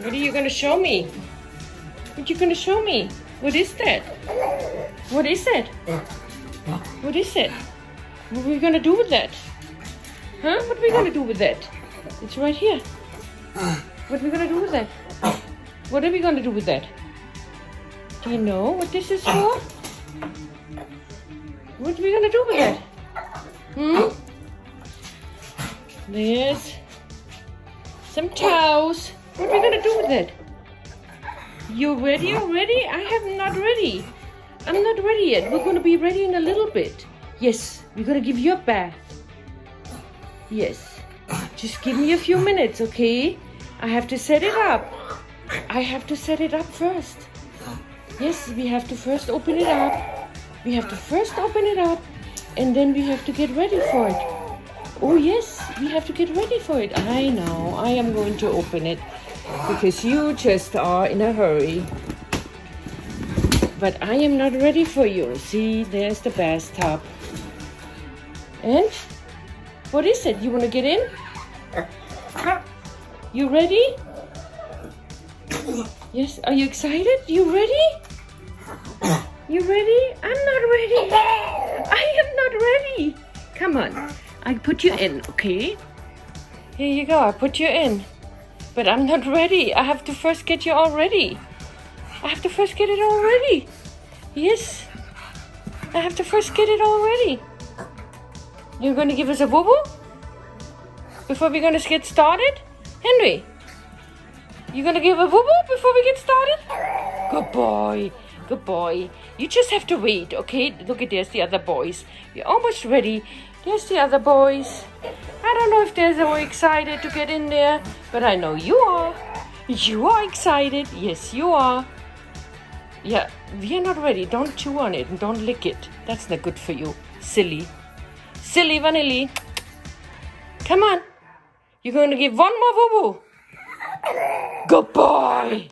What are you gonna show me? What are you gonna show me? What is that? What is it? What is it? What are we gonna do with that? Huh? What are we gonna do with that? It's right here. What are we gonna do with that? What are we gonna do with that? Do you know what this is for? What are we gonna do with that? Hmm? There's some towels. Do with it? You ready already? I am not ready. I'm not ready yet. We're gonna be ready in a little bit. Yes, we're gonna give you a bath. Yes. Just give me a few minutes, okay? I have to set it up. I have to set it up first. Yes, we have to first open it up. We have to first open it up and then we have to get ready for it. Oh, yes, we have to get ready for it. I know. I am going to open it because you just are in a hurry. But I am not ready for you. See, there's the bathtub. And what is it? You want to get in? You ready? Yes, are you excited? You ready? You ready? I'm not ready. I am not ready. Come on. I put you in, okay? Here you go. I put you in. But I'm not ready. I have to first get you all ready. I have to first get it all ready. Yes. I have to first get it all ready. You're going to give us a boo boo? Before we're going to get started? Henry, You're going to give a boo boo before we get started? Good boy. Good boy. You just have to wait, okay? Look at there's the other boys. We're almost ready. There's the other boys. If they're so excited to get in there, but I know you are. You are excited. Yes, you are. Yeah, we are not ready. Don't chew on it and don't lick it. That's not good for you. Silly. Silly Vanilli. Come on. You're going to give one more boo. Good boy.